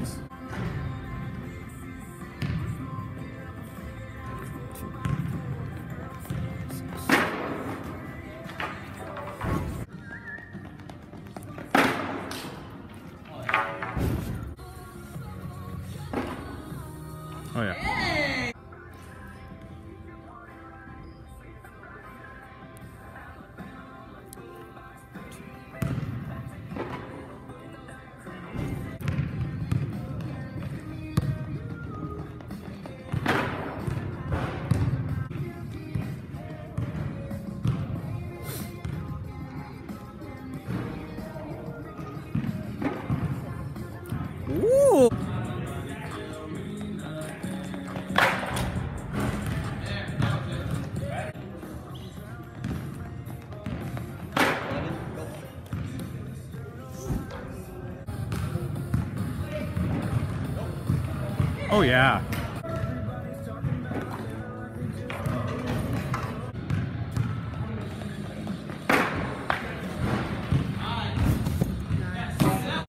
Nice. Oh yeah. Oh yeah.